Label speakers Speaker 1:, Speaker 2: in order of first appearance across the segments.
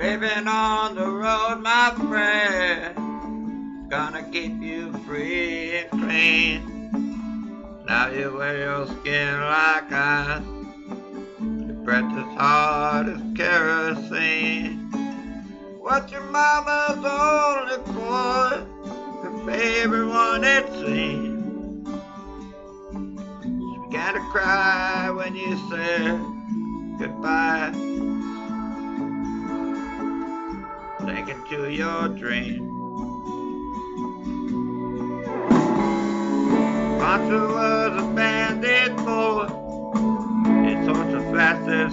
Speaker 1: living on the road, my friend. It's gonna keep you free and clean. Now you wear your skin like ice. Your breath is hard as kerosene. What your mama's only boy, her favorite one it seemed. She began to cry when you said goodbye. Thinking to your dream. Pancho was a bandit boy. Horse as fast as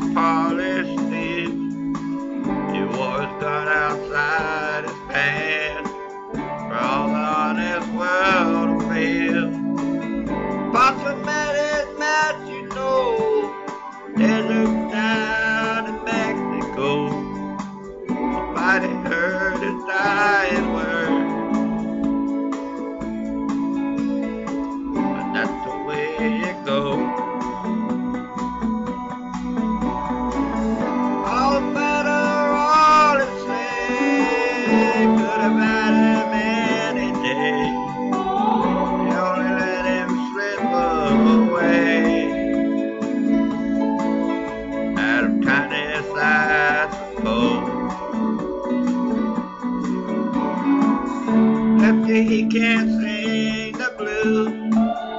Speaker 1: He can't sing the blues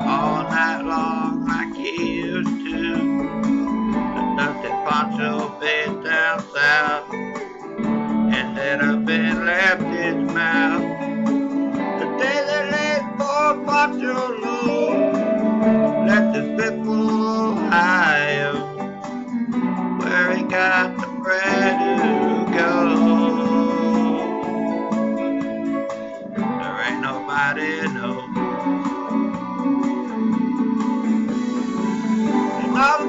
Speaker 1: all night long like he used to. The dusty poncho bit down south ended up in Lefty's mouth. The day they laid poor Poncho low, Lefty's pitbull And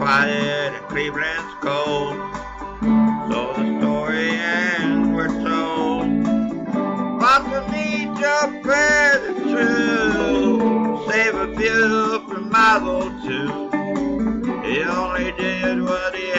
Speaker 1: quiet and Cleveland's cold, so the story ends, we're told. Pancho needs your prayers it's true, save a few from Mazel too. He only did what he